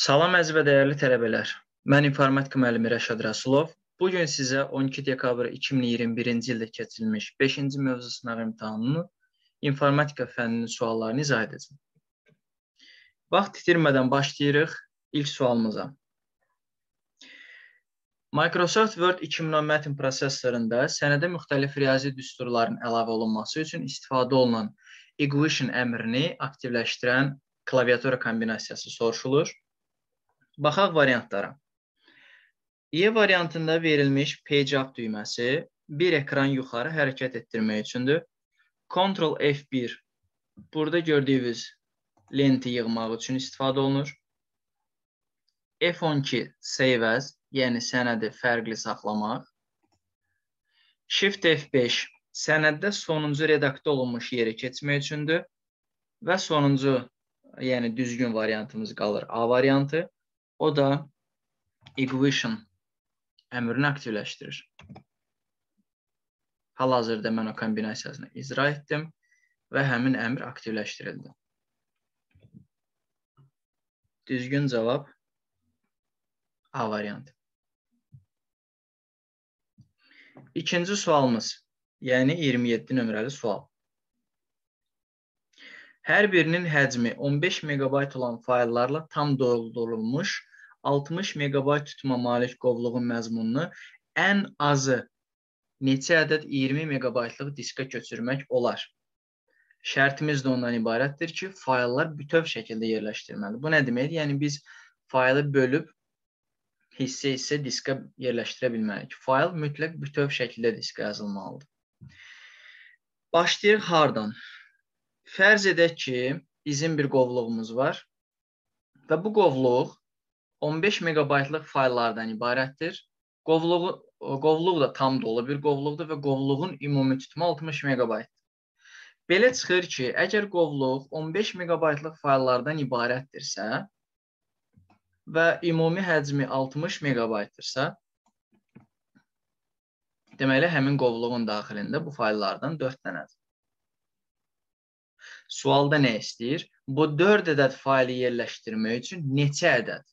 Salam əziz və dəyərli tələbələr. Mən informatika müəllimi Rəşad Rəsulov. Bu gün sizə 12 dekabr 2021-ci ildə keçirilmiş 5-ci mövzu sınaq imtahanının informatika fənninin suallarını izah edəcəm. Vaxt itirmədən başlayırıq ilk sualımıza. Microsoft Word 2010 mətn prosesorunda sənədə müxtəlif riyazi düsturların əlavə olunması üçün istifadə olunan Equation əmrini aktivləşdirən klaviatura kombinasiyası soruşulur. Baxaq variantlara. E variantında verilmiş page up düyməsi bir ekran yuxarı hərəkət etdirmək üçündür. Ctrl F1 burada gördüyünüz lenti yığmaq üçün istifadə olunur. F12 save as, yəni sənədi fərqli saxlamaq. Shift F5 sənəddə sonuncu redaktə olunmuş yeri keçmək üçündür. Və sonuncu, yəni düzgün variantımız qalır A variantı. O da equation əmrini aktivləşdirir. Hal-hazırda mən o kombinasiyasını icra etdim və həmin əmr aktivləşdirildi. Düzgün cavab A variantı. İkinci sualımız, yəni 27 nömrəli sual. Hər birinin həcmi 15 MB olan fayllarla tam doldurulmuş 60 MB tutuma malik qovluğun məzmununu ən azı neçə ədəd 20 MB-lıq diskə köçürmək olar? Şərtimiz də ondan ibarətdir ki, fayllar bütöv şəkildə yerləşdirməlidir. Bu nə deməkdir? Yəni biz faylı bölüb hissə-hissə diskə yerləşdirə bilmərik. Fayl mütləq bütöv şəkildə diskə yazılmalıdır. Başlayırıq hardan? Fərz edək ki, bizim bir qovluğumuz var və bu qovluq 15 megabaytlıq fayllardan ibarətdir. Qovluğu, qovluq da tam dolu bir qovluqdur və qovluğun ümumi tutumu 60 megabaytdır. Belə çıxır ki, əgər qovluq 15 megabaytlıq fayllardan ibarətdirsə və ümumi həcmi 60 megabaytdırsa, deməli həmin qovluğun daxilində bu fayllardan 4 dənədir. Sualda nə istəyir? Bu 4 ədəd faylı yerləşdirmək üçün neçə ədəd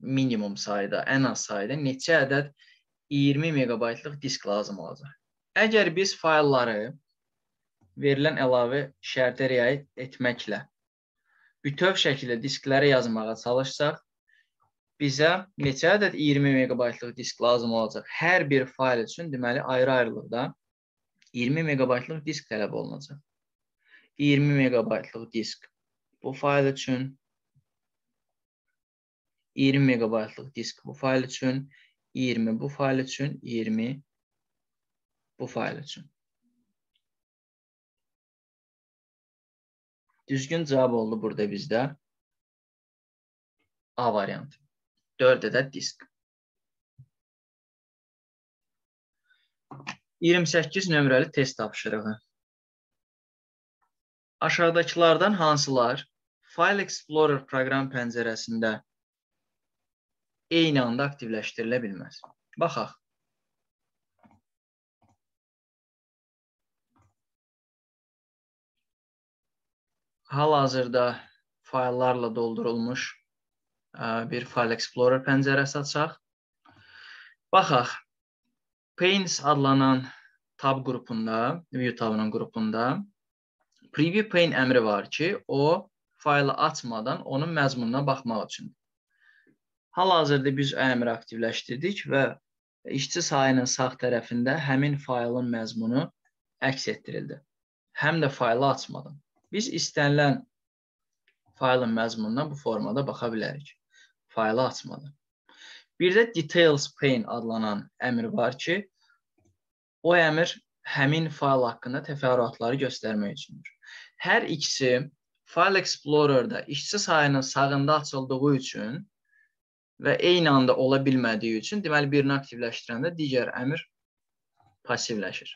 minimum sayda, ən az sayda neçə ədəd 20 megabaytlıq disk lazım olacaq. Əgər biz faylları verilən əlavə şərtə riayət etməklə bütöv şəkildə disklərə yazmağa çalışsaq, bizə neçə ədəd 20 megabaytlıq disk lazım olacaq? Hər bir fayl üçün deməli ayrı-ayrılıqda 20 megabaytlıq disk tələb olunacaq. 20 megabaytlıq disk bu fayl üçün 20 megabaytlıq disk bu fayl üçün, 20 bu fayl üçün, 20 bu fayl üçün. Düzgün cavab oldu burada bizdə. A variantı. 4 ədəd disk. 28 nömrəli test tapşırığı. Aşağıdakılardan hansılar File Explorer proqram pəncərəsində eyni anda aktivləşdirilə bilməz. Baxaq. Hal-hazırda fayllarla doldurulmuş bir File Explorer pəncərəsi açaq. Baxaq. Panes adlanan tab qrupunda, view tabının qrupunda preview pane əmri var ki, o faylı açmadan onun məzmununa baxmaq üçündür. Hal-hazırda biz əmri aktivləşdirdik və işçi sayının sağ tərəfində həmin faylın məzmunu əks etdirildi. Həm də faylı açmadan. Biz istənilən faylın məzmununa bu formada baxa bilərik. Faylı açmadan. Bir də details pane adlanan əmr var ki, o əmr həmin fayl haqqında təfərrüatları göstərmək üçündür. Hər ikisi File Explorer-da işçi sayının sağında açıldığı üçün və eyni anda ola bilmədiyi üçün deməli birini aktivləşdirəndə digər əmr passivləşir.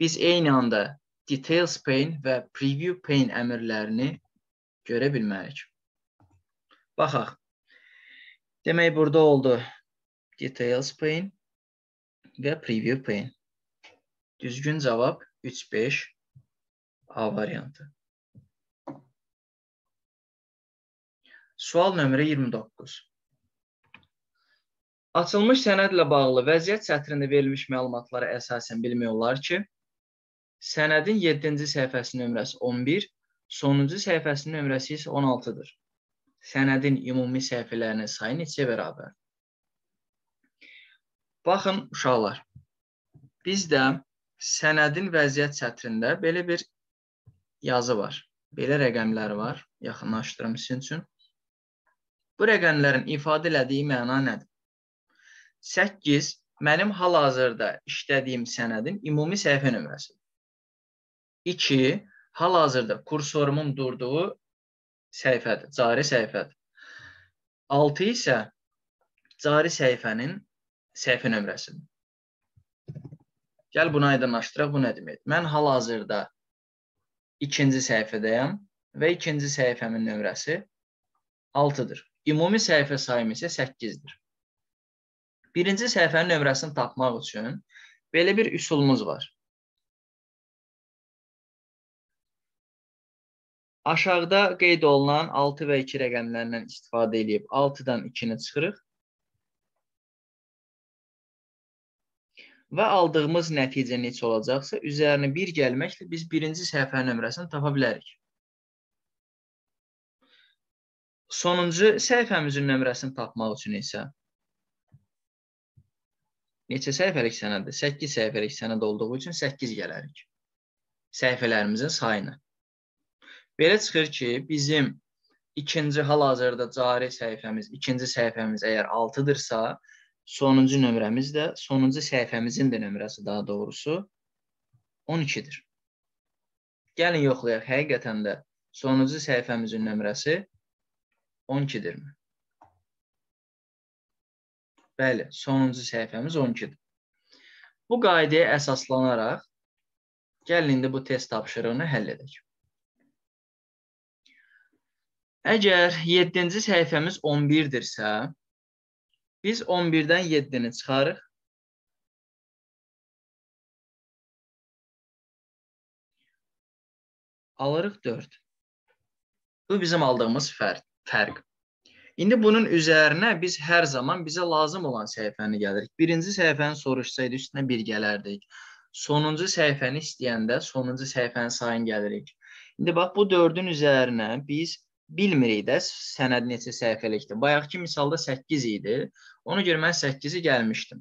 Biz eyni anda details pane və preview pane əmrlərini görə bilmərik. Baxaq. Demək burada oldu details pane və preview pane. Düzgün cavab 3-5 A variantı. Sual nömrə 29. Açılmış sənədlə bağlı vəziyyət sətrində verilmiş məlumatlara əsasən bilmək olar ki, sənədin 7-ci səhifəsinin nömrəsi 11, sonuncu səhifəsinin nömrəsi isə 16-dır. Sənədin ümumi səhifələrinin sayı neçə bərabər? Baxın, uşaqlar, bizdə sənədin vəziyyət sətrində belə bir yazı var. Belə rəqəmlər var. Yaxınlaşdırım sizin üçün. Bu rəqəmlərin ifadə elədiyi məna nədir? 8 mənim hal-hazırda işlədiyim sənədin ümumi səhifə nömrəsidir. 2 hal-hazırda kursorumun durduğu səhifədir, cari səhifədir. 6 isə cari səhifənin səhifə nömrəsidir. Gəl bunu aydınlaşdıraq. Bu nə deməkdir? Mən hal-hazırda ikinci səhifədəyəm və ikinci səhifəmin nömrəsi 6-dır. Ümumi səhifə sayım isə 8-dir. Birinci səhifənin nömrəsini tapmaq üçün belə bir üsulumuz var. Aşağıda qeyd olunan 6 və 2 rəqəmlərindən istifadə edib 6-dan 2-ni çıxırıq. və aldığımız nəticə neçə olacaqsa, üzərinə 1 gəlməklə biz birinci səhifə nömrəsini tapa bilərik. Sonuncu səhifəmizin nömrəsini tapmaq üçün isə neçə səhifəlik sənəddir? 8 səhifəlik sənəd olduğu üçün 8 gələrik. Səhifələrimizin sayını. Belə çıxır ki, bizim ikinci hal-hazırda cari səhifəmiz, ikinci səhifəmiz əgər 6-dırsa, Sonuncu nömrəmiz də, sonuncu səhifəmizin də nömrəsi daha doğrusu 12-dir. Gəlin yoxlayaq, həqiqətən də sonuncu səhifəmizin nömrəsi 12-dirmi? Bəli, sonuncu səhifəmiz 12-dir. Bu qaydaya əsaslanaraq, gəlin indi bu test tapşırığını həll edək. Əgər 7-ci səhifəmiz 11-dirsə, Biz 11-dən 7-ni çıxarıq. Alırıq 4. Bu bizim aldığımız fərq. fərq. İndi bunun üzərinə biz hər zaman bizə lazım olan səhifəni gəlirik. Birinci səhifəni soruşsaydı üstünə 1 gələrdik. Sonuncu səhifəni istəyəndə sonuncu səhifənin sayını gəlirik. İndi bax bu 4-ün üzərinə biz bilmirik də sənəd neçə səhifəlikdir. Bayaqki misalda 8 idi. Ona görə mən 8-i gəlmişdim.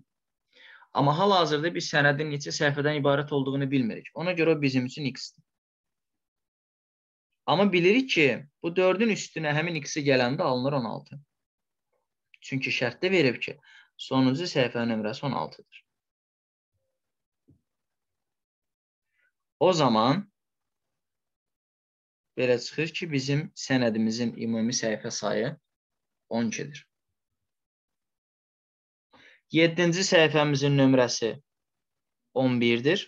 Amma hal-hazırda biz sənədin neçə səhifədən ibarət olduğunu bilmirik. Ona görə o bizim üçün x-dir. Amma bilirik ki, bu 4-ün üstünə həmin x-i gələndə alınır 16. Çünki şərtdə verib ki, sonuncu səhifə nömrəsi 16-dır. O zaman Belə çıxır ki, bizim sənədimizin ümumi səhifə sayı 12-dir. 7-ci səhifəmizin nömrəsi 11-dir.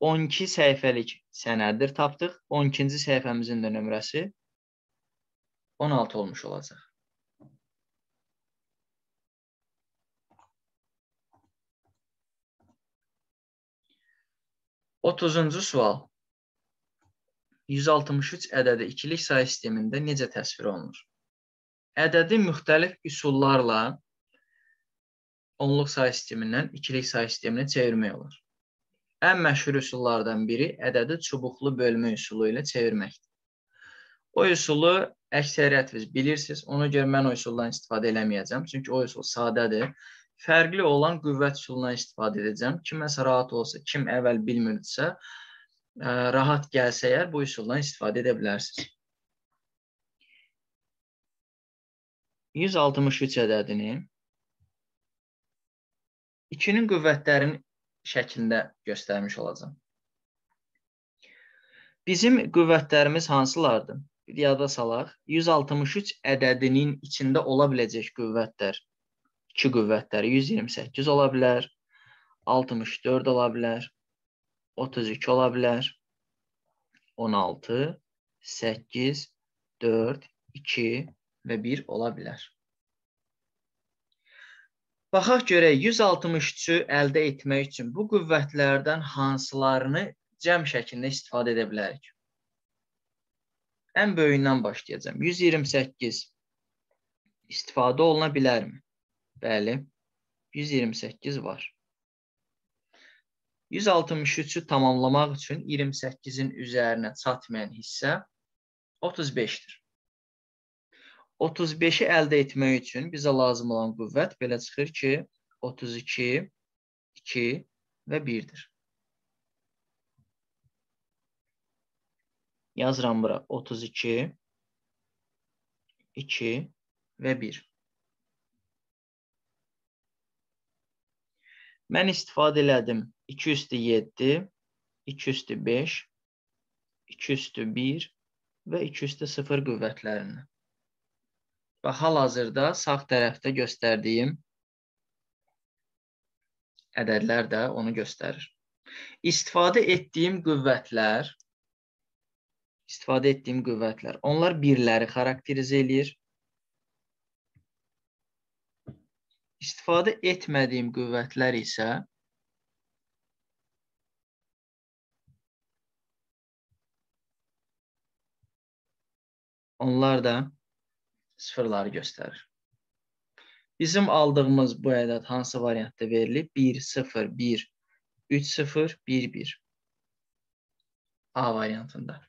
12 səhifəlik sənəddir tapdıq. 12-ci səhifəmizin də nömrəsi 16 olmuş olacaq. Otuzuncu sual. 163 ədədi ikilik sayı sistemində necə təsvir olunur? Ədədi müxtəlif üsullarla onluq sayı sistemindən ikilik sayı sisteminə çevirmək olur. Ən məşhur üsullardan biri ədədi çubuqlu bölmə üsulu ilə çevirməkdir. O üsulu əksəriyyətiniz bilirsiniz. Ona görə mən o üsuldan istifadə eləməyəcəm. Çünki o üsul sadədir. Fərqli olan qüvvət üsulundan istifadə edəcəm. Kiməsə rahat olsa, kim əvvəl bilmirdisə, rahat gəlsə əgər bu üsuldan istifadə edə bilərsiniz. 163 ədədini 2-nin qüvvətlərin şəklində göstərmiş olacam. Bizim qüvvətlərimiz hansılardır? Bir yada salaq. 163 ədədinin içində ola biləcək qüvvətlər, 2 qüvvətləri 128 ola bilər, 64 ola bilər, 32 ola bilər. 16, 8, 4, 2 və 1 ola bilər. Baxaq görək 163-ü əldə etmək üçün bu qüvvətlərdən hansılarını cəm şəklində istifadə edə bilərik? Ən böyüyündən başlayacağam. 128 istifadə oluna bilərmi? Bəli. 128 var. 163-ü tamamlamaq üçün 28-in üzərinə çatmayan hissə 35-dir. 35-i əldə etmək üçün bizə lazım olan qüvvət belə çıxır ki, 32, 2 və 1-dir. Yazıram bura 32, 2 və 1. Mən istifadə elədim 2 üstü 7, 2 üstü 5, 2 üstü 1 və 2 üstü 0 qüvvətlərini. Və hal-hazırda sağ tərəfdə göstərdiyim ədədlər də onu göstərir. İstifadə etdiyim qüvvətlər istifadə etdiyim qüvvətlər. Onlar birləri xarakterizə eləyir. İstifadə etmədiyim qüvvətlər isə onlar da sıfırları göstərir. Bizim aldığımız bu ədəd hansı variantda verilib? 1, 0, 1, 3, 0, 1, 1. A variantında.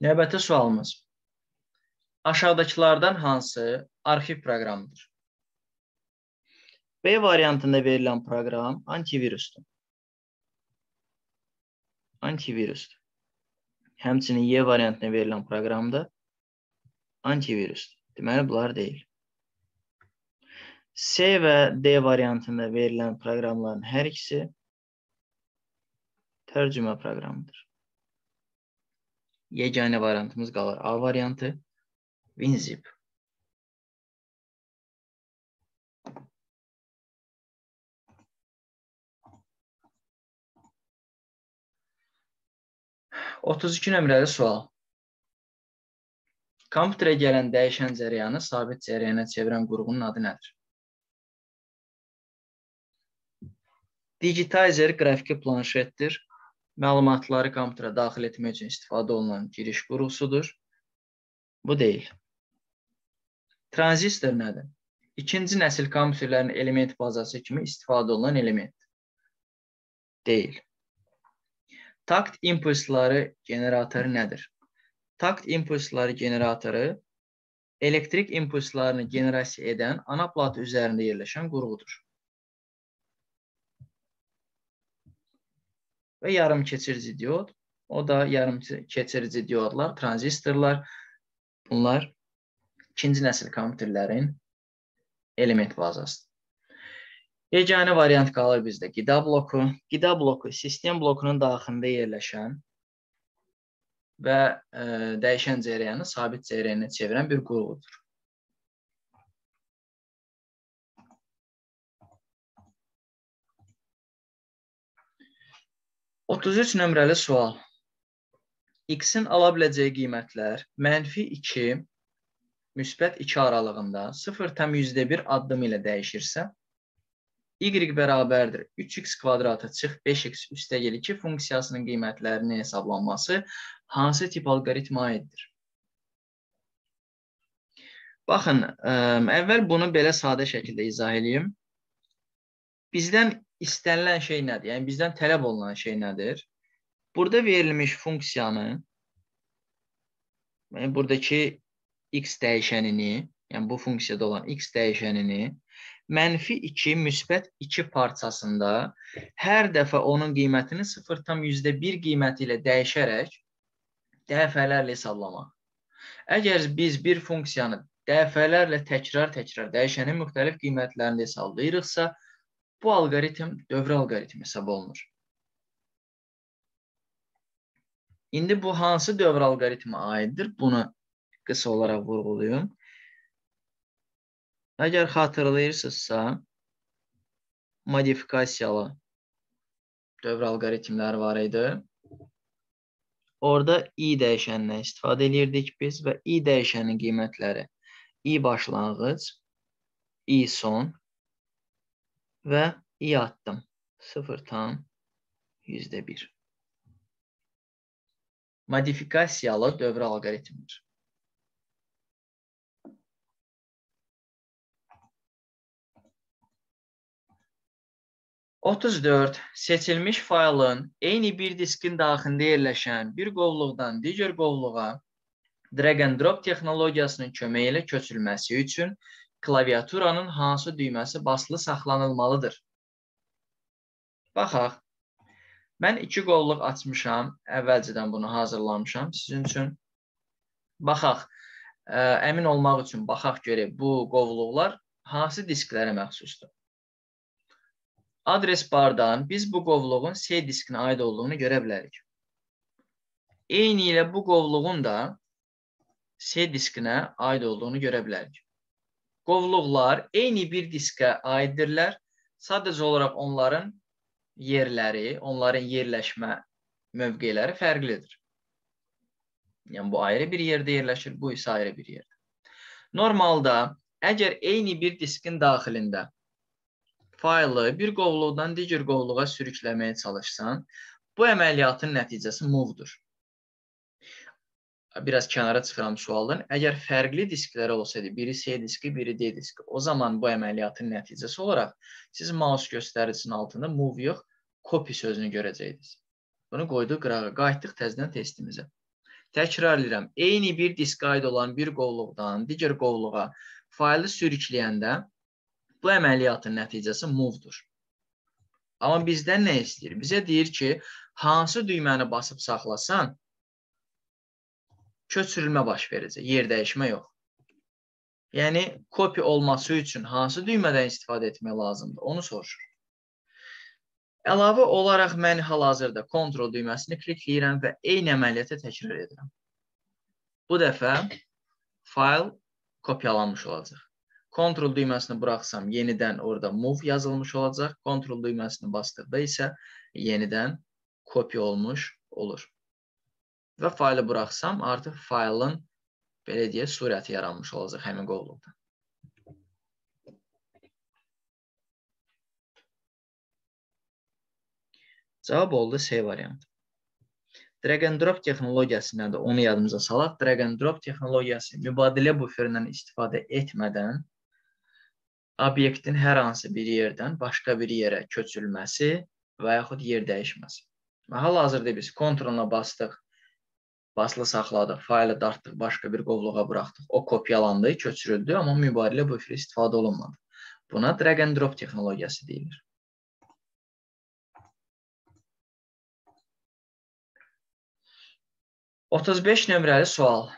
Növbəti sualımız. Aşağıdakılardan hansı arxiv proqramıdır? B variantında verilən proqram antivirusdur. Antivirusdur. Həmçinin Y variantında verilən proqram da antivirusdur. Deməli, bunlar deyil. C və D variantında verilən proqramların hər ikisi tərcümə proqramıdır. Yegane variantımız qalır. A variantı WinZip. Otuz iki nömrəli sual. Kompüterə gələn dəyişən cərəyanı sabit cərəyana çevirən qurğunun adı nədir? Digitizer qrafiki planşetdir məlumatları kompüterə daxil etmək üçün istifadə olunan giriş qurğusudur. Bu deyil. Tranzistor nədir? İkinci nəsil kompüterlərin element bazası kimi istifadə olunan element. Deyil. Takt impulsları generatoru nədir? Takt impulsları generatoru elektrik impulslarını generasiya edən ana plat üzərində yerləşən qurğudur. və yarım keçirici diod. O da yarım keçirici diodlar, tranzistorlar. Bunlar ikinci nəsil kompüterlərin element bazasıdır. Yeganə variant qalır bizdə qida bloku. Qida bloku sistem blokunun daxilində yerləşən və ə, e, dəyişən cərəyanı sabit cərəyana çevirən bir qurğudur. 33 nömrəli sual. X-in ala biləcəyi qiymətlər mənfi 2, müsbət 2 aralığında 0,1 addım ilə dəyişirsə, y bərabərdir 3x kvadratı çıx 5x üstəgəl 2 funksiyasının qiymətlərinin hesablanması hansı tip alqoritmə aiddir? Baxın, ə, əvvəl bunu belə sadə şəkildə izah edeyim. Bizdən istənilən şey nədir? Yəni bizdən tələb olunan şey nədir? Burada verilmiş funksiyanı yəni buradakı x dəyişənini, yəni bu funksiyada olan x dəyişənini mənfi 2, müsbət 2 parçasında hər dəfə onun qiymətini 0,1 qiyməti ilə dəyişərək dəfələrlə hesablamaq. Əgər biz bir funksiyanı dəfələrlə təkrar-təkrar dəyişənin müxtəlif qiymətlərində hesablayırıqsa, Bu alqoritm dövr alqoritmi hesab olunur. İndi bu hansı dövr alqoritmə aiddir? Bunu qısa olaraq vurğulayım. Əgər xatırlayırsınızsa, modifikasiyalı dövr alqoritmləri var idi. Orada i dəyişənindən istifadə edirdik biz və i dəyişənin qiymətləri i başlanğıc, i son və i addım 0,1. Modifikasiyalı dövr alqoritmidir. 34. Seçilmiş faylın eyni bir diskin daxilində yerləşən bir qovluqdan digər qovluğa drag and drop texnologiyasının köməyi ilə köçürülməsi üçün klaviaturanın hansı düyməsi basılı saxlanılmalıdır? Baxaq. Mən iki qovluq açmışam. Əvvəlcədən bunu hazırlamışam sizin üçün. Baxaq. Ə, əmin olmaq üçün baxaq görək bu qovluqlar hansı disklərə məxsusdur. Adres bardan biz bu qovluğun C diskinə aid olduğunu görə bilərik. Eyni ilə bu qovluğun da C diskinə aid olduğunu görə bilərik. Qovluqlar eyni bir diskə aiddirlər. Sadəcə olaraq onların yerləri, onların yerləşmə mövqeləri fərqlidir. Yəni, bu ayrı bir yerdə yerləşir, bu isə ayrı bir yerdə. Normalda, əgər eyni bir diskin daxilində faylı bir qovluqdan digər qovluğa sürükləməyə çalışsan, bu əməliyyatın nəticəsi move-dur. Biraz kənara çıxıram sualdan. Əgər fərqli disklər olsaydı, biri C diski, biri D diski, o zaman bu əməliyyatın nəticəsi olaraq siz mouse göstəricisinin altında move yox, copy sözünü görəcəydiniz. Bunu qoyduq qırağa, qayıtdıq təzədən testimizə. Təkrar edirəm, eyni bir diskə aid olan bir qovluqdan digər qovluğa faylı sürükləyəndə Bu əməliyyatın nəticəsi move-dur. Amma bizdən nə istəyir? Bizə deyir ki, hansı düyməni basıb saxlasan, köçürülmə baş verəcək, yer dəyişmə yox. Yəni, kopi olması üçün hansı düymədən istifadə etmək lazımdır, onu soruşur. Əlavə olaraq mən hal-hazırda kontrol düyməsini klikləyirəm və eyni əməliyyatı təkrar edirəm. Bu dəfə fayl kopyalanmış olacaq. Ctrl düyməsini buraxsam, yenidən orada move yazılmış olacaq. Ctrl düyməsini basdıqda isə yenidən kopya olmuş olur. Və faylı buraxsam, artıq faylın belə deyə surəti yaranmış olacaq həmin qovluqda. Cavab oldu C variantı. Drag and drop texnologiyası nədir? Onu yadımıza salaq. Drag and drop texnologiyası mübadilə buferindən istifadə etmədən obyektin hər hansı bir yerdən başqa bir yerə köçürülməsi və yaxud yer dəyişməsi. Hal-hazırda biz kontroluna bastıq, basılı saxladıq, faylı dartdıq, başqa bir qovluğa buraxdıq. O kopyalandı, köçürüldü, amma mübarilə buferi istifadə olunmadı. Buna drag and drop texnologiyası deyilir. Otuz beş nömrəli sual.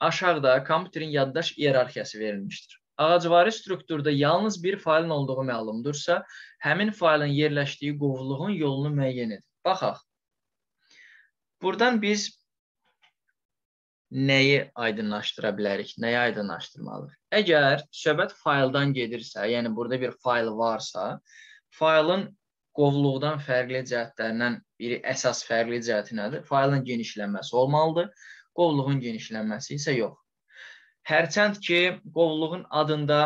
Aşağıda kompüterin yaddaş iyerarxiyası verilmişdir. Ağacvari strukturda yalnız bir faylın olduğu məlumdursa, həmin faylın yerləşdiyi qovluğun yolunu müəyyən edin. Baxaq. Buradan biz nəyi aydınlaşdıra bilərik, nəyi aydınlaşdırmalıyıq? Əgər söhbət fayldan gedirsə, yəni burada bir fayl varsa, faylın qovluqdan fərqli cəhətlərindən biri, əsas fərqli cəhəti nədir? Faylın genişlənməsi olmalıdır qovluğun genişlənməsi isə yox. Hərçənd ki, qovluğun adında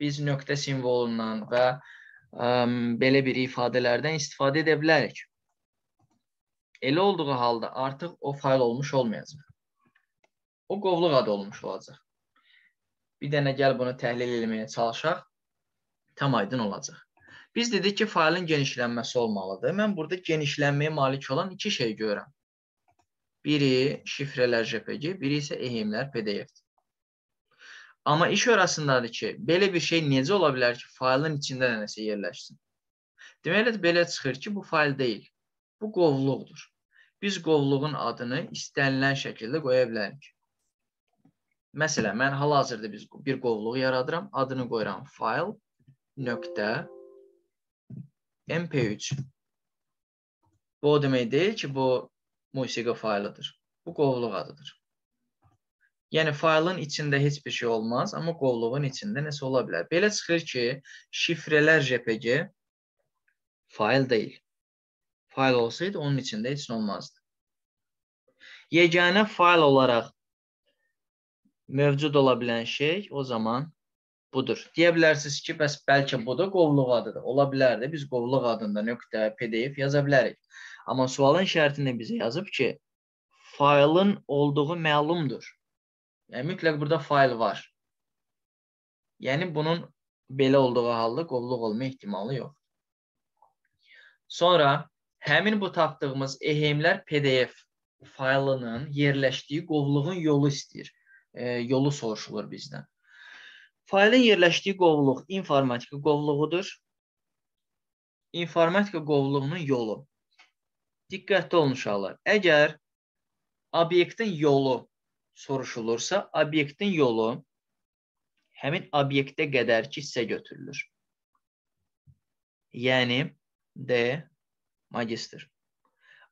biz nöqtə simvolundan və ə, belə bir ifadələrdən istifadə edə bilərik. Elə olduğu halda artıq o fayl olmuş olmayacaq. O qovluq adı olmuş olacaq. Bir dənə gəl bunu təhlil etməyə çalışaq. Tam aydın olacaq. Biz dedik ki, faylın genişlənməsi olmalıdır. Mən burada genişlənməyə malik olan iki şey görürəm. Biri şifrələr JPG, biri isə ehimlər PDF-dir. Amma iş orasındadır ki, belə bir şey necə ola bilər ki, faylın içində də nəsə yerləşsin? Deməli, belə çıxır ki, bu fayl deyil. Bu qovluqdur. Biz qovluğun adını istənilən şəkildə qoya bilərik. Məsələn, mən hal-hazırda biz bir qovluq yaradıram. Adını qoyuram fayl nöqtə mp3. Bu o demək deyil ki, bu musiqi faylıdır. Bu qovluq adıdır. Yəni faylın içində heç bir şey olmaz, amma qovluğun içində nəsə ola bilər. Belə çıxır ki, şifrələr JPG fayl deyil. fayl olsaydı onun içində heç nə olmazdı. Yeganə fayl olaraq mövcud ola bilən şey o zaman budur. Deyə bilərsiniz ki, bəs bəlkə bu da qovluq adıdır. Ola bilər də biz qovluq adında nöqtə PDF yaza bilərik. Amma sualın şərtində bizə yazıb ki, faylın olduğu məlumdur. Yəni mütləq burada fayl var. Yəni bunun belə olduğu halda qovluq olma ehtimalı yox. Sonra həmin bu tapdığımız ehemlər PDF faylının yerləşdiyi qovluğun yolu istəyir. E, yolu soruşulur bizdən. Faylın yerləşdiyi qovluq informatika qovluğudur. İnformatika qovluğunun yolu. Diqqətli olun uşaqlar. Əgər obyektin yolu soruşulursa, obyektin yolu həmin obyektə qədər ki hissə götürülür. Yəni D magistr.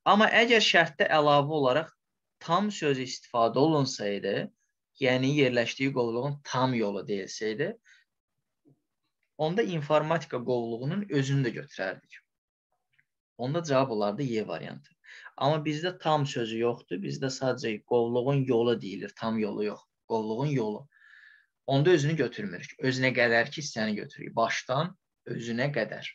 Amma əgər şərtdə əlavə olaraq tam sözü istifadə olunsaydı, yəni yerləşdiyi qovluğun tam yolu deyilsəydi, onda informatika qovluğunun özünü də götürərdik. Onda cavab olardı Y variantı. Amma bizdə tam sözü yoxdur. Bizdə sadəcə qovluğun yolu deyilir, tam yolu yox. Qovluğun yolu. Onda özünü götürmürük. Özünə qədər ki, hissəni götürürük. Başdan özünə qədər.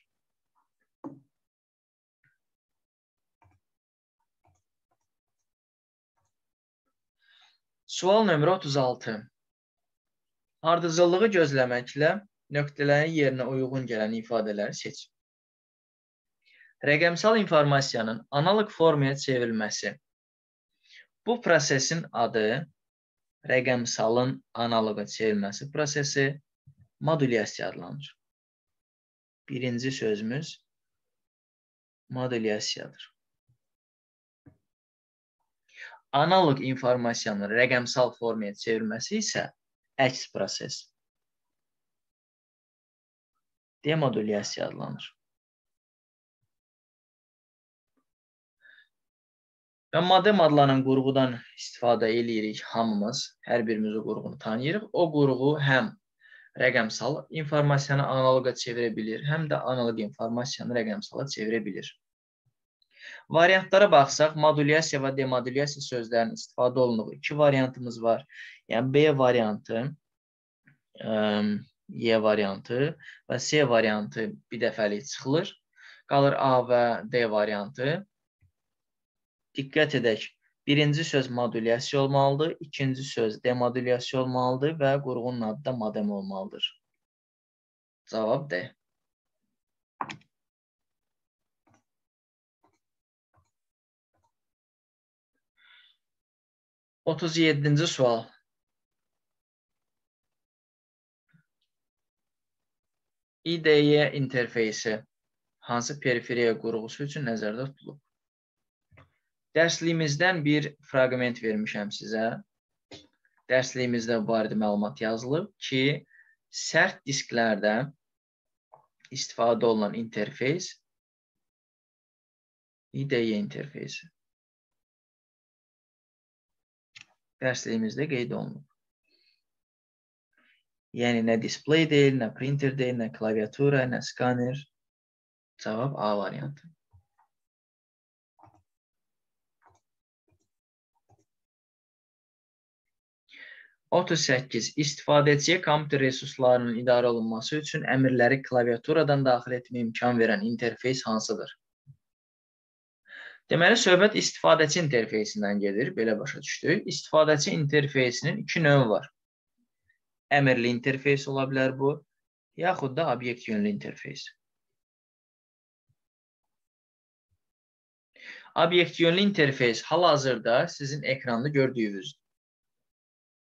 Sual nömrə 36. Ardıcıllığı gözləməklə nöqtələrin yerinə uyğun gələn ifadələri seç. Rəqəmsal informasiyanın analoq formaya çevrilməsi. Bu prosesin adı rəqəmsalın analoqa çevrilməsi prosesi modulyasiya adlanır. Birinci sözümüz modulyasiyadır. Analoq informasiyanın rəqəmsal formaya çevrilməsi isə əks proses. Demodulyasiya adlanır. Və modem adlanan qurğudan istifadə eləyirik hamımız. Hər birimiz o qurğunu tanıyırıq. O qurğu həm rəqəmsal informasiyanı analoqa çevirə bilir, həm də analoq informasiyanı rəqəmsala çevirə bilir. Variantlara baxsaq, modulyasiya və demodulyasiya sözlərinin istifadə olunduğu iki variantımız var. Yəni B variantı, Y variantı və C variantı bir dəfəlik çıxılır. Qalır A və D variantı. Diqqət edək. Birinci söz modulyasiya olmalıdır, ikinci söz demodulyasiya olmalıdır və qurğunun adı da modem olmalıdır. Cavab D. 37-ci sual. IDE interfeysi hansı periferiya qurğusu üçün nəzərdə tutulub? Dərsliyimizdən bir fraqment vermişəm sizə. Dərsliyimizdə bu barədə məlumat yazılıb ki, sərt disklərdə istifadə olunan interfeys IDE interfeysi. dərsliyimizdə qeyd olunub. Yəni, nə display deyil, nə printer deyil, nə klaviatura, nə skaner. Cavab A variantı. Otuz səkkiz. İstifadəçiyə kompüter resurslarının idarə olunması üçün əmrləri klaviaturadan daxil etmə imkan verən interfeys hansıdır? Deməli, söhbət istifadəçi interfeysindən gedir, belə başa düşdük. İstifadəçi interfeysinin iki növü var. Əmrli interfeys ola bilər bu, yaxud da obyekt yönlü interfeys. Obyekt yönlü interfeys hal-hazırda sizin ekranda gördüyünüzdür.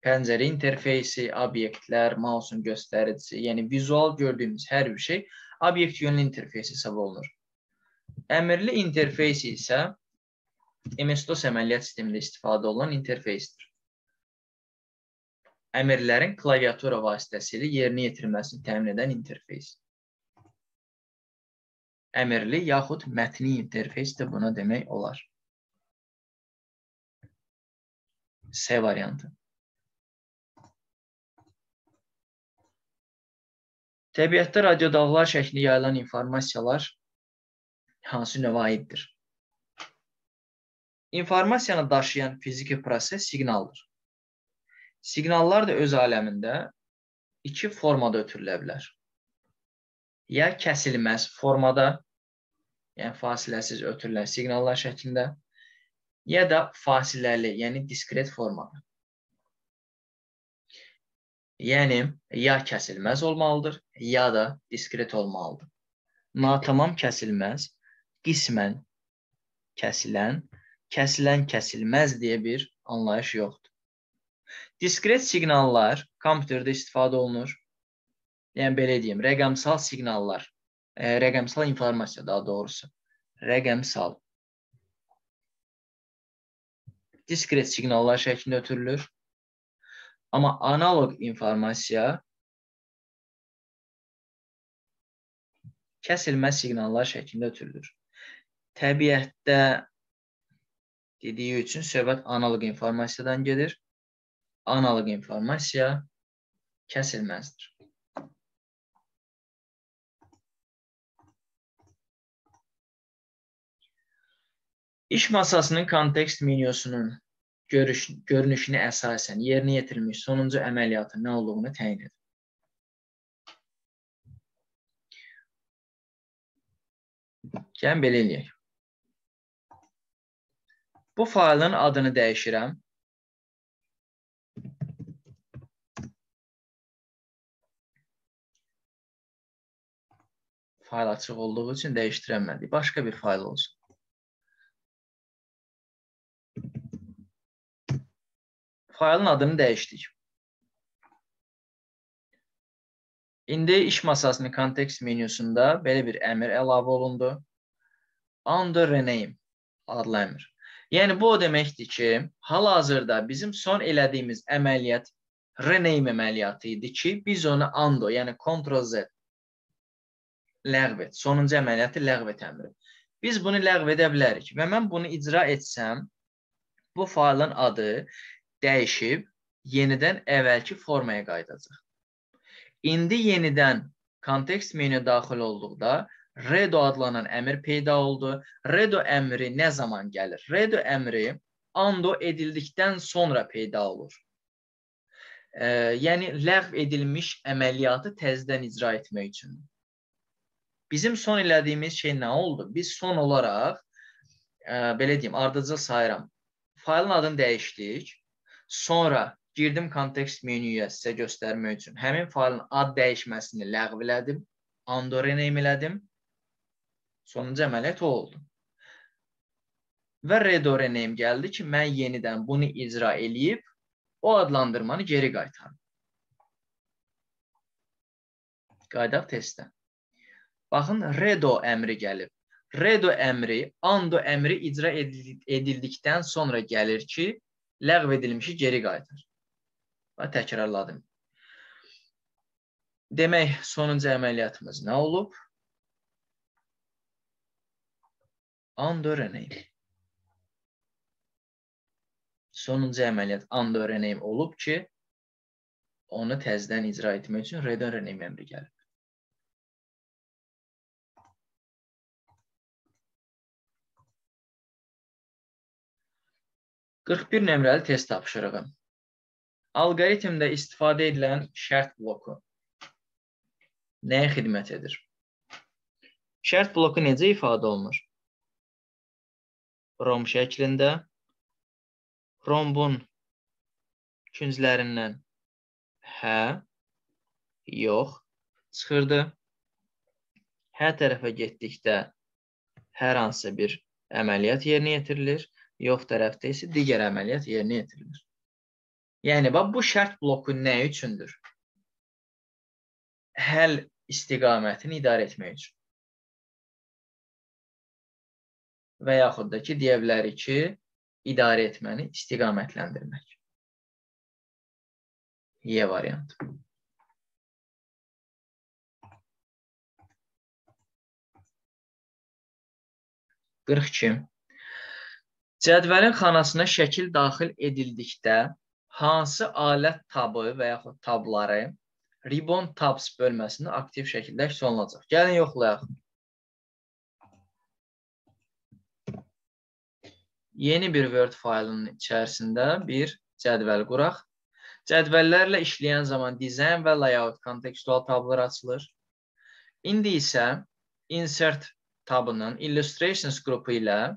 Pəncərə interfeysi, obyektlər, mausun göstəricisi, yəni vizual gördüyümüz hər bir şey obyekt yönlü interfeys hesab olunur. Əmrli interfeys isə MS-DOS əməliyyat sistemində istifadə olunan interfeysdir. Əmrlərin klaviatura vasitəsilə yerinə yetirilməsini təmin edən interfeys. Əmrli yaxud mətni interfeys də buna demək olar. C variantı. Təbiətdə radiodalğalar şəklində yayılan informasiyalar hansı növə aiddir? informasiyanı daşıyan fiziki proses siqnaldır. Siqnallar da öz aləmində iki formada ötürülə bilər. Ya kəsilməz formada, yəni fasiləsiz ötürülən siqnallar şəklində, ya da fasiləli, yəni diskret formada. Yəni, ya kəsilməz olmalıdır, ya da diskret olmalıdır. Natamam kəsilməz, qismən kəsilən, kəsilən kəsilməz deyə bir anlayış yoxdur. Diskret siqnallar kompüterdə istifadə olunur. Yəni belə deyim, rəqəmsal siqnallar, e, rəqəmsal informasiya daha doğrusu, rəqəmsal diskret siqnallar şəklində ötürülür. Amma analoq informasiya kəsilməz siqnallar şəklində ötürülür təbiətdə dediyi üçün söhbət analoq informasiyadan gedir. Analoq informasiya kəsilməzdir. İş masasının kontekst menyusunun görüş, görünüşünə əsasən yerinə yetirilmiş sonuncu əməliyyatın nə olduğunu təyin edir. Gəlin belə eləyək. Bu faylın adını dəyişirəm. Fayl açıq olduğu üçün dəyişdirəmədik. Başqa bir fayl olsun. Faylın adını dəyişdik. İndi iş masasının kontekst menyusunda belə bir əmr əlavə olundu. Under rename adlı əmr. Yəni bu o deməkdir ki, hal-hazırda bizim son elədiyimiz əməliyyat rename əməliyyatı idi ki, biz onu ando, yəni Ctrl Z ləğv et. Sonuncu əməliyyatı ləğv et əmri. Biz bunu ləğv edə bilərik və mən bunu icra etsəm, bu faylın adı dəyişib yenidən əvvəlki formaya qayıdacaq. İndi yenidən kontekst menyu daxil olduqda redo adlanan əmr peyda oldu. Redo əmri nə zaman gəlir? Redo əmri ando edildikdən sonra peyda olur. E, yəni ləğv edilmiş əməliyyatı təzədən icra etmək üçün. Bizim son elədiyimiz şey nə oldu? Biz son olaraq e, belə deyim, ardıcıl sayıram. Faylın adını dəyişdik. Sonra girdim kontekst menyuya sizə göstərmək üçün. Həmin faylın ad dəyişməsini ləğv elədim. Ando rename elədim. Sonuncu əməliyyat o oldu. Və redo rename gəldi ki, mən yenidən bunu icra eləyib o adlandırmanı geri qaytarım. Qaydaq testdən. Baxın, redo əmri gəlib. Redo əmri, ando əmri icra edildikdən sonra gəlir ki, ləğv edilmişi geri qaytar. Və təkrarladım. Demək, sonuncu əməliyyatımız nə olub? And öyrənəyim. Sonuncu əməliyyat and öyrənəyim olub ki, onu təzdən icra etmək üçün redön öyrənəyim əmri gəlir. 41 nömrəli test tapşırığı. Alqoritmdə istifadə edilən şərt bloku nəyə xidmət edir? Şərt bloku necə ifadə olunur? Rom şəklində rombun künclərindən hə, yox çıxırdı. Hər tərəfə getdikdə hər hansı bir əməliyyat yerinə yetirilir yox tərəfdə isə digər əməliyyat yerinə yetirilir. Yəni, bax, bu şərt bloku nə üçündür? Həll istiqamətini idarə etmək üçün. və yaxud da ki, deyə bilərik ki, idarə etməni istiqamətləndirmək. Y variantı. Qırx iki. Cədvəlin xanasına şəkil daxil edildikdə hansı alət tabı və yaxud tabları Ribbon Tabs bölməsində aktiv şəkildə əks olunacaq? Gəlin yoxlayaq. yeni bir Word faylının içərisində bir cədvəl quraq. Cədvəllərlə işləyən zaman dizayn və layout kontekstual tablar açılır. İndi isə insert tabının illustrations qrupu ilə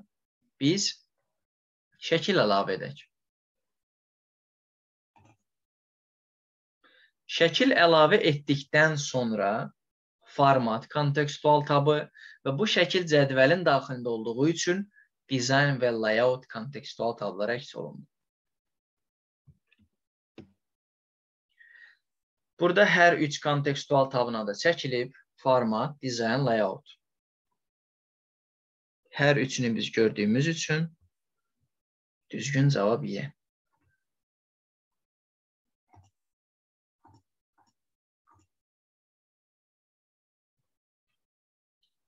biz şəkil əlavə edək. Şəkil əlavə etdikdən sonra format, kontekstual tabı və bu şəkil cədvəlin daxilində olduğu üçün dizayn və layout kontekstual tablara əks olundu. Burada hər üç kontekstual tabına da çəkilib format, dizayn, layout. Hər üçünü biz gördüyümüz üçün düzgün cavab Y.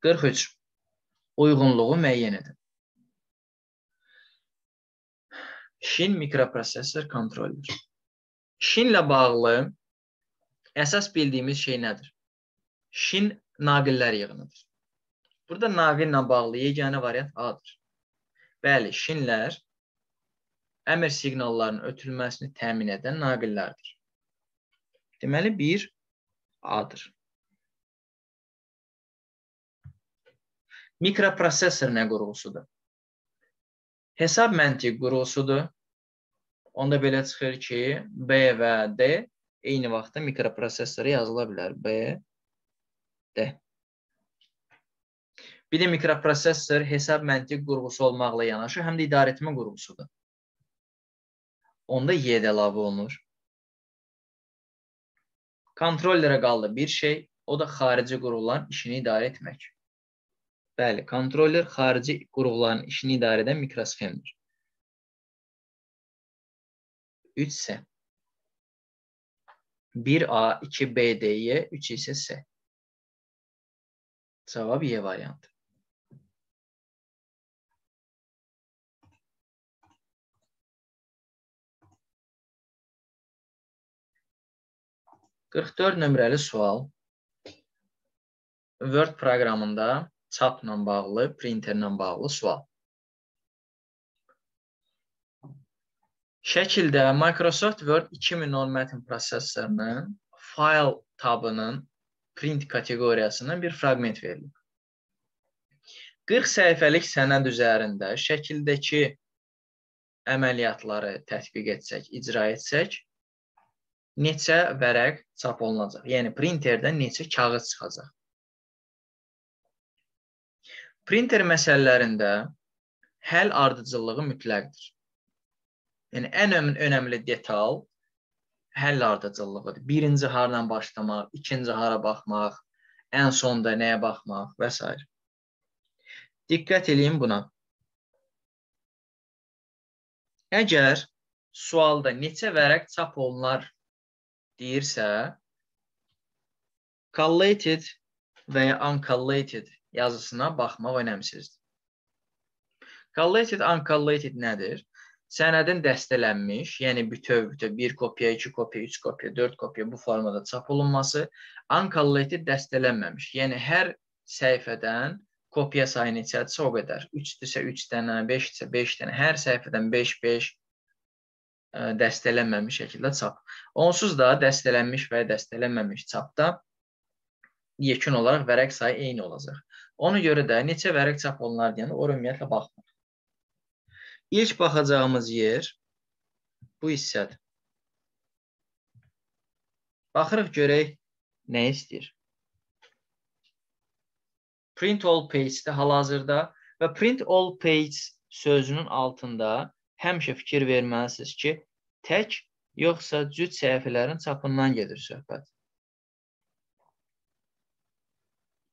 43. Uyğunluğu müəyyən edin. Şin mikroprosesor kontroller. Şinlə bağlı əsas bildiyimiz şey nədir? Şin naqillər yığınıdır. Burada naqillə bağlı yeganə variant A-dır. Bəli, şinlər əmr siqnallarının ötürülməsini təmin edən naqillərdir. Deməli, 1 A-dır. Mikroprosesor nə qurğusudur? Hesab məntiq qurğusudur. Onda belə çıxır ki, B və D eyni vaxtda mikroprosesora yazıla bilər. B, D. Bir də mikroprosesor hesab məntiq qurğusu olmaqla yanaşı, həm də idarəetmə qurğusudur. Onda Y də əlavə olunur. Kontrollerə qaldı bir şey, o da xarici qurğuların işini idarə etmək. Bəli, kontroller xarici qurğuların işini idarə edən mikrosxemdir. 3 isə 1A, 2B, D, Y, 3 isə S. Cavab Y variantı. Qırx dörd nömrəli sual. Word proqramında çapla bağlı, printerlə bağlı sual. Şəkildə Microsoft Word 2010 mətn prosesorunun fayl tabının print kateqoriyasından bir fraqment verilib. 40 səhifəlik sənəd üzərində şəkildəki əməliyyatları tətbiq etsək, icra etsək, neçə vərəq çap olunacaq? Yəni printerdən neçə kağız çıxacaq? Printer məsələlərində həll ardıcıllığı mütləqdir. Yəni, ən önəmli detal həll ardıcıllığıdır. Birinci hardan başlamaq, ikinci hara baxmaq, ən sonda nəyə baxmaq və s. Diqqət eləyin buna. Əgər sualda neçə vərəq çap olunar deyirsə, collated və ya uncollated yazısına baxmaq önəmsizdir. Collated, uncollated nədir? Sənədin dəstələnmiş, yəni bütöv-bütöv bir kopya, iki kopya, üç kopya, dörd kopya bu formada çap olunması, uncollated dəstələnməmiş. Yəni hər səhifədən kopya sayı neçədirsə o qədər. 3-dürsə 3 dənə, 5-dirsə 5 dənə, hər səhifədən 5-5 e, dəstələnməmiş şəkildə çap. Onsuz da dəstələnmiş və dəstələnməmiş çapda yekun olaraq vərəq sayı eyni olacaq. Ona görə də neçə vərəq çap olunar deyəndə o ümumiyyətlə baxmır. İlk baxacağımız yer bu hissədir. Baxırıq görək nə istəyir. Print all page-də hal-hazırda və print all page sözünün altında həmişə fikir verməlisiniz ki, tək yoxsa cüt səhifələrin çapından gedir söhbət.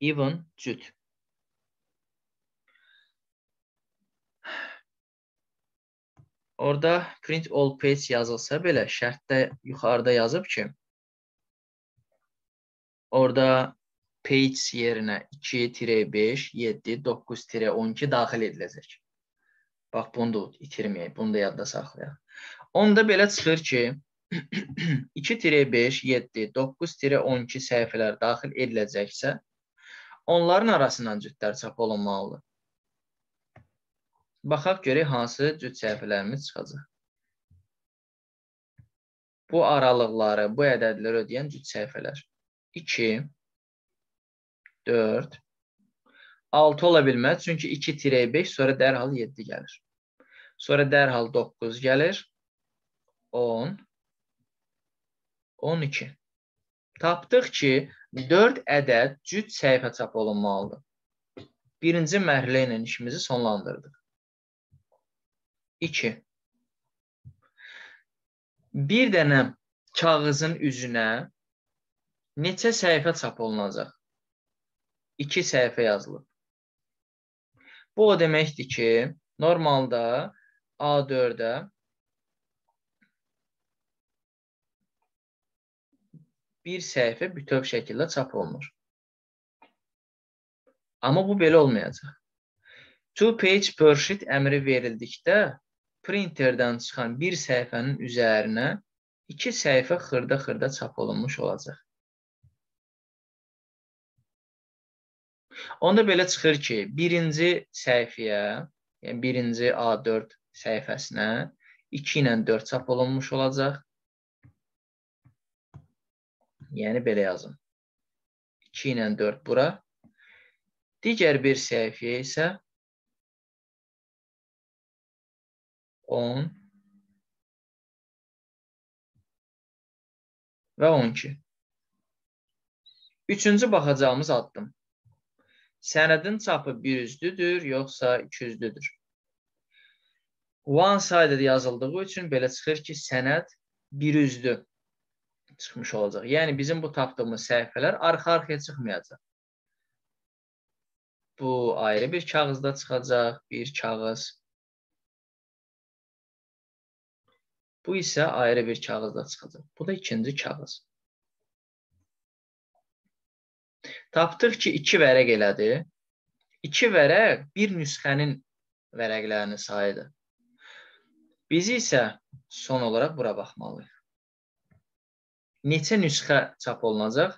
Even cüt. Orada print all page yazılsa belə şərtdə yuxarıda yazıb ki, orada page yerinə 2-5, 7, 9-12 daxil ediləcək. Bax, bunu da itirməyək, bunu da yadda saxlayaq. Onda belə çıxır ki, 2-5, 7, 9-12 səhifələr daxil ediləcəksə, onların arasından cütlər çap olunmalıdır. Baxaq görək hansı cüt səhifələrimiz çıxacaq. Bu aralıqları, bu ədədləri ödəyən cüt səhifələr. 2, 4, 6 ola bilməz. Çünki 2-5 sonra dərhal 7 gəlir. Sonra dərhal 9 gəlir. 10, 12. Tapdıq ki, 4 ədəd cüt səhifə çap olunmalıdır. Birinci mərhələ ilə işimizi sonlandırdıq. 2. Bir dənə kağızın üzünə neçə səhifə çap olunacaq? 2 səhifə yazılıb. Bu o deməkdir ki, normalda A4-ə bir səhifə bütöv şəkildə çap olunur. Amma bu belə olmayacaq. Two page per sheet əmri verildikdə printerdən çıxan bir səhifənin üzərinə iki səhifə xırda-xırda çap olunmuş olacaq. Onda belə çıxır ki, birinci səhifəyə, yəni birinci A4 səhifəsinə 2 ilə 4 çap olunmuş olacaq. Yəni belə yazın. 2 ilə 4 bura. Digər bir səhifəyə isə 10 və 12. Üçüncü baxacağımız addım. Sənədin çapı bir üzdüdür, yoxsa iki üzdüdür? One-sided yazıldığı üçün belə çıxır ki, sənəd bir üzdü çıxmış olacaq. Yəni bizim bu tapdığımız səhifələr arxa-arxaya çıxmayacaq. Bu ayrı bir kağızda çıxacaq, bir kağız. Bu isə ayrı bir kağızda çıxacaq. Bu da ikinci kağız. Tapdıq ki, iki vərəq elədi. İki vərəq bir nüsxənin vərəqlərinin sayıdır. Biz isə son olaraq bura baxmalıyıq neçə nüsxə çap olunacaq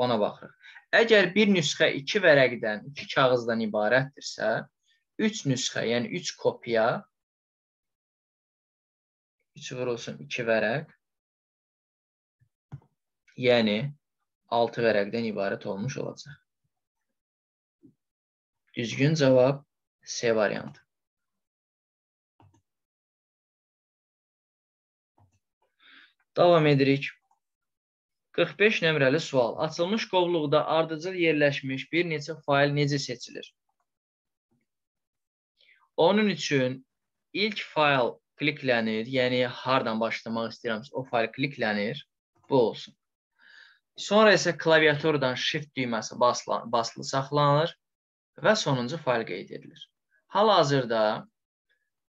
ona baxırıq. Əgər bir nüsxə 2 vərəqdən, 2 kağızdan ibarətdirsə, 3 nüsxə, yəni 3 kopya 3 vurulsun 2 vərəq yəni 6 vərəqdən ibarət olmuş olacaq. Düzgün cavab C variantı. Davam edirik. 45 nömrəli sual. Açılmış qovluqda ardıcıl yerləşmiş bir neçə fayl necə seçilir? Onun üçün ilk fayl kliklənir, yəni hardan başlamaq istəyirəmsə o fayl kliklənir, bu olsun. Sonra isə klaviaturdan shift düyməsi basılı, basılı saxlanılır və sonuncu fayl qeyd edilir. Hal-hazırda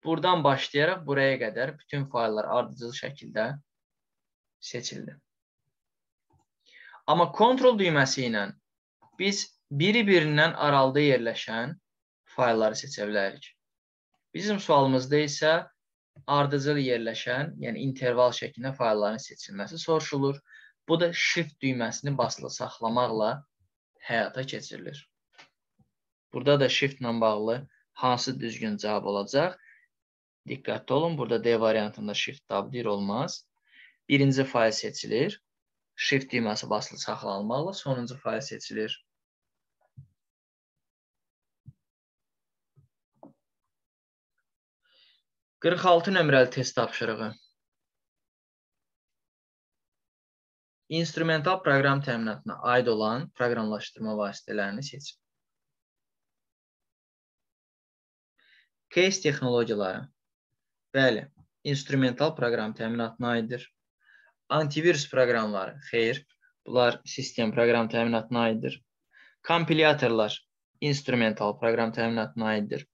buradan başlayaraq buraya qədər bütün fayllar ardıcıl şəkildə seçildi. Amma kontrol düyməsi ilə biz biri-birindən aralıda yerləşən faylları seçə bilərik. Bizim sualımızda isə ardıcıl yerləşən, yəni interval şəklində faylların seçilməsi soruşulur. Bu da shift düyməsini basılı saxlamaqla həyata keçirilir. Burada da shift ilə bağlı hansı düzgün cavab olacaq? Diqqətli olun, burada D variantında shift tabdir olmaz. Birinci fayl seçilir. Shift düyməsi basılı saxlanılmalı, sonuncu fayl seçilir. Qırx altı nömrəli test tapşırığı. İnstrumental proqram təminatına aid olan proqramlaşdırma vasitələrini seçin. Case texnologiyaları. Bəli, instrumental proqram təminatına aiddir. Antivirus proqramları, xeyr, bunlar sistem proqram təminatına aiddir. Kompilyatorlar, instrumental proqram təminatına aiddir.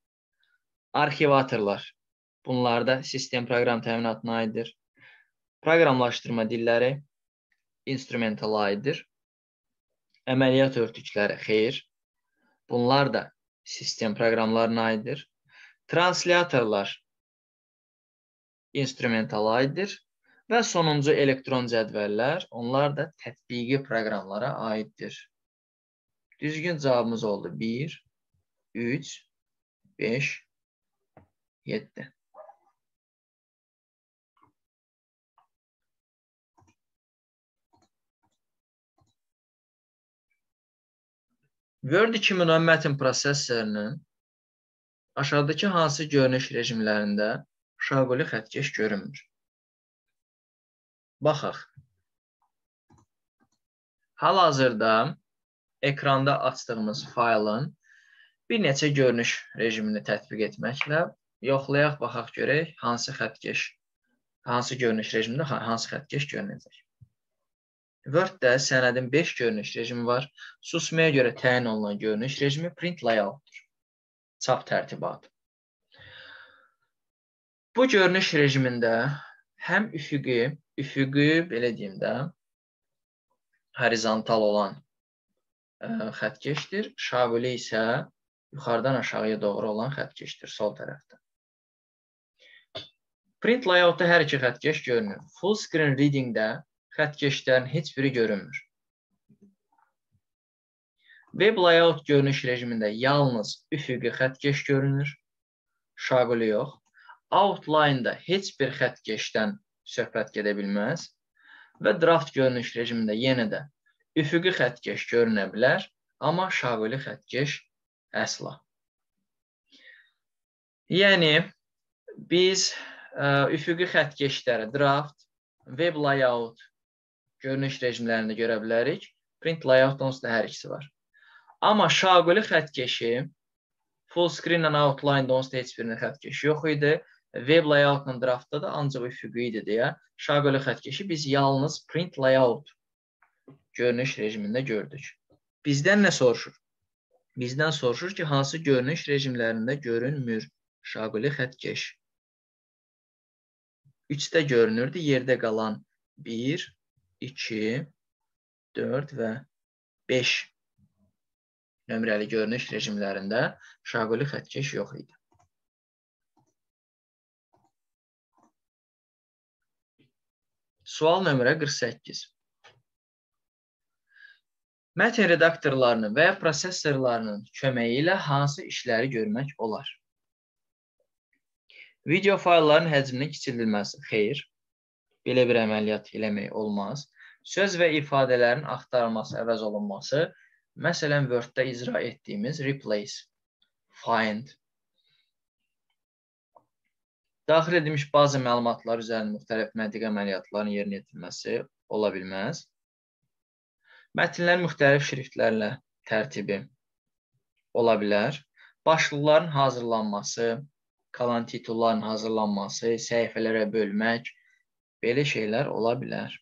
Arxivatorlar, bunlar da sistem proqram təminatına aiddir. Proqramlaşdırma dilləri, instrumental aiddir. Əməliyyat örtükləri, xeyr, bunlar da sistem proqramlarına aiddir. Translyatorlar, instrumental aiddir. Və sonuncu elektron cədvəllər, onlar da tətbiqi proqramlara aiddir. Düzgün cavabımız oldu 1, 3, 5, 7. Word 2010 mətn prosessorunun aşağıdakı hansı görünüş rejimlərində şaquli xəttkeş görünmür? Baxaq. Hal-hazırda ekranda açdığımız faylın bir neçə görünüş rejimini tətbiq etməklə yoxlayaq, baxaq görək hansı xəttkeş, hansı görünüş rejimində hansı xəttkeş görünəcək. Word-də sənədin 5 görünüş rejimi var. Susmaya görə təyin olunan görünüş rejimi print layout-dur. Çap tərtibatı. Bu görünüş rejimində həm üfüqi, üfüqi belə deyim də, horizontal olan ə, e, xəttkeşdir. Şaquli isə yuxarıdan aşağıya doğru olan xəttkeşdir, sol tərəfdə. Print layoutda hər iki xəttkeş görünür. Full screen reading-də xəttkeşlərin heç biri görünmür. Web layout görünüş rejimində yalnız üfüqi xəttkeş görünür, şaquli yox. Outline-da heç bir xəttkeşdən söhbət gedə bilməz və draft görünüş rejimində yenə də üfüqi xəttkeş görünə bilər, amma şaquli xəttkeş əsla. Yəni biz ə, üfüqi xəttkeşləri draft, web layout görünüş rejimlərində görə bilərik. Print layout onsuz da hər ikisi var. Amma şaquli xəttkeşi full screen and outline-da onsuz da heç birinin xəttkeşi yox idi. Web layout-la draftda da ancaq üfüqi idi deyə şaquli xəttkeşi biz yalnız print layout görünüş rejimində gördük. Bizdən nə soruşur? Bizdən soruşur ki, hansı görünüş rejimlərində görünmür şaquli xəttkeş? 3-də görünürdü, yerdə qalan 1, 2, 4 və 5 nömrəli görünüş rejimlərində şaquli xəttkeş yox idi. Sual nömrə 48. Mətn redaktorlarının və ya prosesorlarının köməyi ilə hansı işləri görmək olar? Video faylların həcminin kiçildilməsi. Xeyr. Belə bir əməliyyat eləmək olmaz. Söz və ifadələrin axtarılması, əvəz olunması, məsələn, Word-da icra etdiyimiz replace, find, daxil edilmiş bazı məlumatlar üzərində müxtəlif məntiq əməliyyatların yerinə yetirilməsi ola bilməz. Mətnlərin müxtəlif şriftlərlə tərtibi ola bilər. Başlıqların hazırlanması, kalan titulların hazırlanması, səhifələrə bölmək, Belə şeylər ola bilər.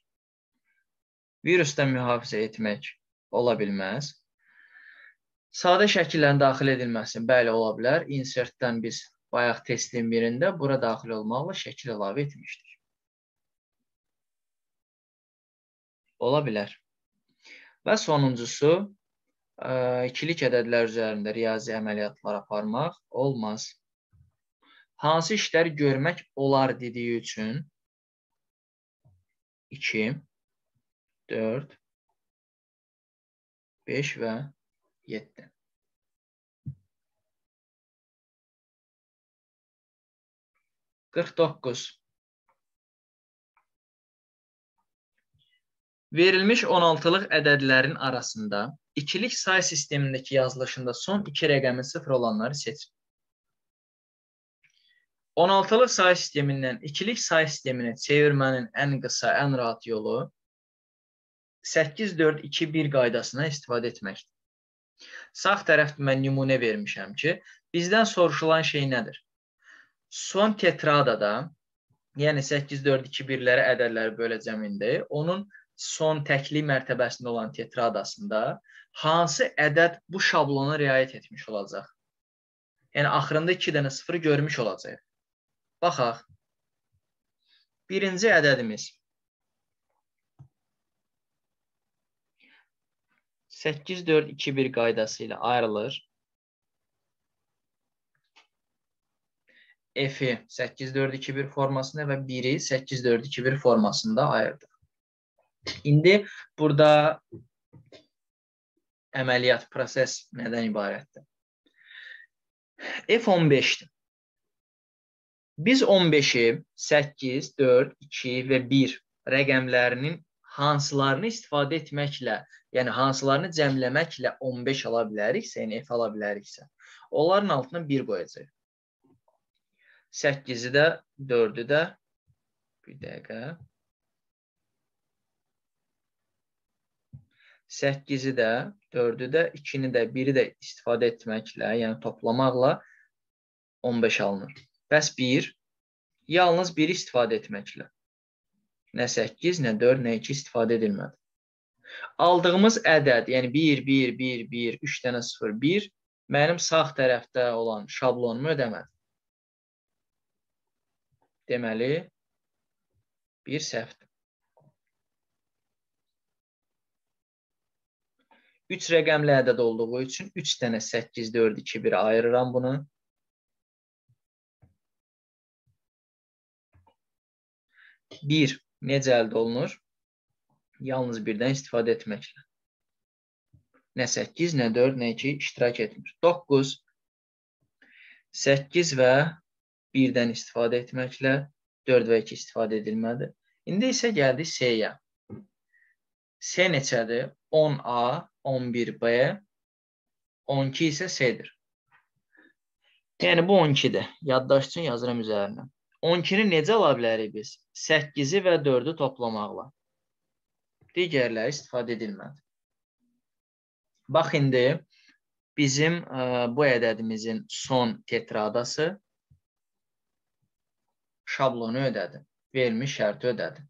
Virusdan mühafizə etmək ola bilməz. Sadə şəkillərin daxil edilməsi bəli ola bilər. Insertdən biz bayaq testin birində bura daxil olmaqla şəkil əlavə etmişdik. Ola bilər. Və sonuncusu, ikilik ədədlər üzərində riyazi əməliyyatlar aparmaq olmaz. Hansı işləri görmək olar dediyi üçün 2, 4, 5 və 7. Qırx doqquz. Verilmiş 16-lıq ədədlərin arasında ikilik say sistemindəki yazılışında son iki rəqəmi sıfır olanları seç. 16-lıq say sistemindən ikilik say sisteminə çevirmənin ən qısa, ən rahat yolu 8-4-2-1 qaydasına istifadə etməkdir. Sağ tərəfdə mən nümunə vermişəm ki, bizdən soruşulan şey nədir? Son tetradada, yəni 8-4-2-1-ləri ədədləri böləcəmində, onun son təkli mərtəbəsində olan tetradasında hansı ədəd bu şablona riayət etmiş olacaq? Yəni, axırında 2 dənə sıfırı görmüş olacaq. Baxaq. Birinci ədədimiz 8-4-2-1 qaydası ilə ayrılır. F-i 8-4-2-1 formasında və 1-i 8-4-2-1 formasında ayırdıq. İndi burada əməliyyat, proses nədən ibarətdir? F15-dir. Biz 15-i 8, 4, 2 və 1 rəqəmlərinin hansılarını istifadə etməklə, yəni hansılarını cəmləməklə 15 ala biləriksə, yəni F ala biləriksə, onların altına 1 qoyacaq. 8-i də, 4-ü də bir dəqiqə 8-i də, 4-ü də, 2-ni də, 1-i də istifadə etməklə, yəni toplamaqla 15 alınır. Bəs 1 yalnız 1 istifadə etməklə. Nə 8, nə 4, nə 2 istifadə edilmədi. Aldığımız ədəd, yəni 1, 1, 1, 1, 3 dənə 0, 1 mənim sağ tərəfdə olan şablonumu ödəmədi. Deməli, bir səhvdir. 3 rəqəmli ədəd olduğu üçün 3 dənə 8, 4, 2, 1 ayırıram bunu. 1 necə əldə olunur? Yalnız birdən istifadə etməklə. Nə 8, nə 4, nə 2 iştirak etmir. 9, 8 və 1-dən istifadə etməklə 4 və 2 istifadə edilmədi. İndi isə gəldik S-yə. S neçədir? 10A, 11B, 12 isə S-dir. Yəni bu 12-dir. Yaddaş üçün yazıram üzərinə. 12-ni necə ala bilərik biz? 8-i və 4-ü toplamaqla. Digərləri istifadə edilmədi. Bax indi bizim ə, bu ədədimizin son tetradası şablonu ödədi. Verilmiş şərti ödədi.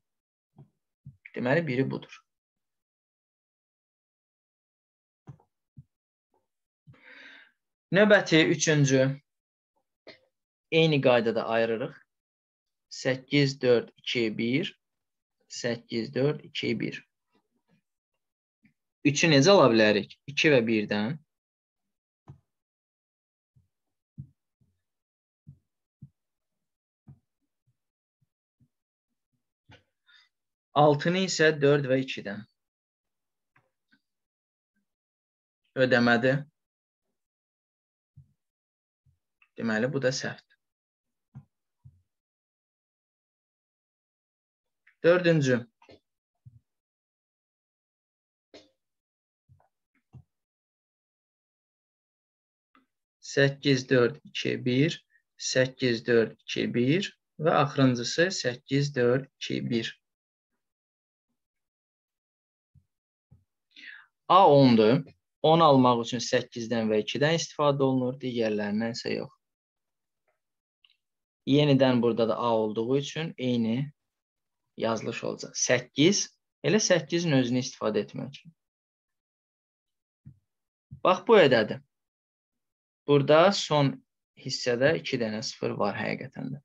Deməli, biri budur. Növbəti üçüncü eyni qaydada ayırırıq. 8, 4, 2, 1. 8, 4, 2, 1. 3-ü necə ala bilərik? 2 və 1-dən. Altını isə 4 və 2-dən. Ödəmədi. Deməli, bu da səhvdir. Dördüncü. Səkkiz, dörd, iki, bir. Səkkiz, dörd, iki, bir. Və axırıncısı səkkiz, dörd, iki, bir. A 10-dur. 10 almaq üçün 8-dən və 2-dən istifadə olunur, digərlərindən isə yox. Yenidən burada da A olduğu üçün eyni yazılış olacaq. 8, elə 8-in özünü istifadə etmək. Bax, bu ədədir. Burada son hissədə 2 dənə 0 var həqiqətən də.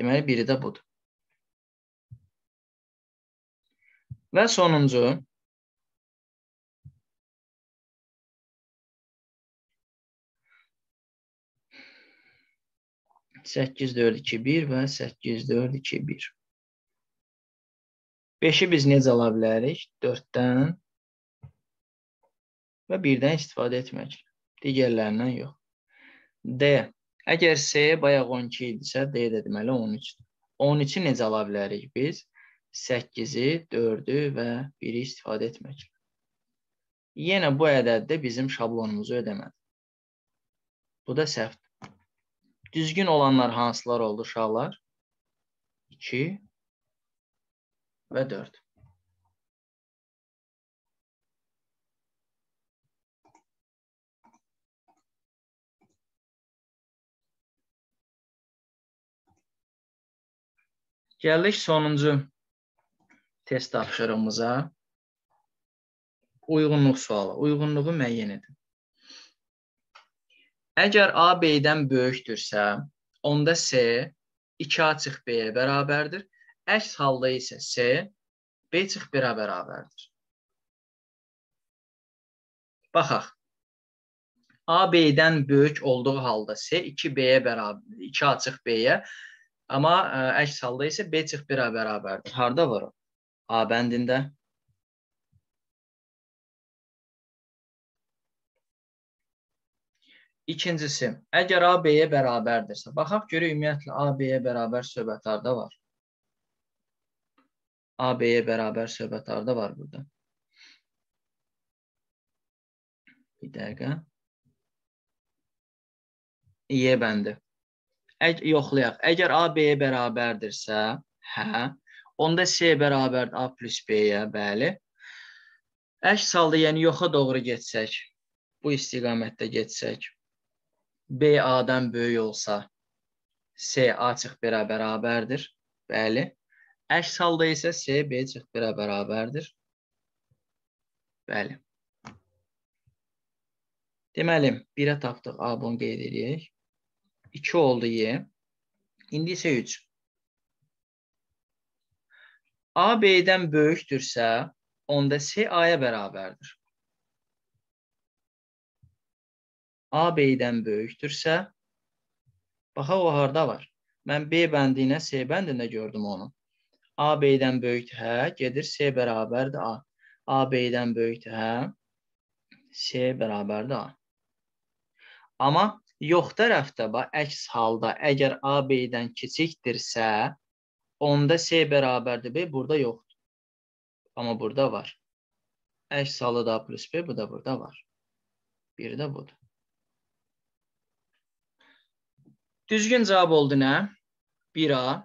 Deməli, biri də budur. Və sonuncu, Səkkiz, dörd, iki, bir və səkkiz, dörd, iki, bir. Beşi biz necə ala bilərik? Dörddən və birdən istifadə etmək. Digərlərindən yox. D. Əgər S bayaq 12 idisə, D də deməli 13-dür. 13-i necə ala bilərik biz? 8-i, 4-ü və 1-i istifadə etmək. Yenə bu ədəddə bizim şablonumuzu ödəmədi. Bu da səhvdir. Düzgün olanlar hansılar oldu uşaqlar? 2 və 4. Gəldik sonuncu test tapşırığımıza. Uyğunluq sualı. Uyğunluğu müəyyən edin. Əgər A B-dən böyükdürsə, onda C 2A çıx B-yə bərabərdir. Əks halda isə C B çıx 1-ə bərabərdir. Baxaq. A B-dən böyük olduğu halda C 2B-yə bərabər, 2A çıx B-yə, amma ə, əks halda isə B çıx 1-ə bərabərdir. Harda var o? A bəndində. İkincisi, əgər A B-yə bərabərdirsə, baxaq görək ümumiyyətlə A B-yə bərabər söhbət harda var? A B-yə bərabər söhbət harda var burada? Bir dəqiqə. Y bəndi. Əg yoxlayaq. Əgər A B-yə bərabərdirsə, hə, onda C bərabərdir A plus B-yə, bəli. Əks halda, yəni yoxa doğru getsək, bu istiqamətdə getsək, B A-dan böyük olsa C A çıx birə bərabərdir. Bəli. Əks halda isə C B çıx birə bərabərdir. Bəli. Deməli, 1-ə tapdıq. A bunu qeyd edək. 2 oldu Y. İndi isə 3. A B-dən böyükdürsə, onda C A-ya bərabərdir. A B-dən böyükdürsə, baxaq o harda var? Mən B bəndi ilə C bəndində gördüm onu. A B-dən böyükdür, hə, gedir C bərabərdir A. A B-dən böyükdür, hə, C bərabərdir A. Amma yox tərəfdə bax, əks halda əgər A B-dən kiçikdirsə, onda C bərabərdir B, burada yoxdur. Amma burada var. Əks halda da plus B, bu da burada var. Bir də budur. Düzgün cavab oldu nə? 1A,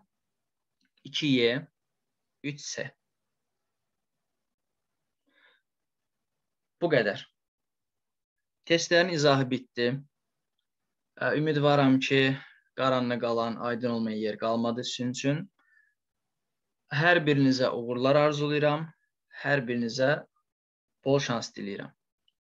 2Y, 3C. Bu qədər. Testlərin izahı bitdi. Ümidvaram ki, qaranlıq qalan, aydın olmayan yer qalmadı sizin üçün. Hər birinizə uğurlar arzulayıram. Hər birinizə bol şans diləyirəm.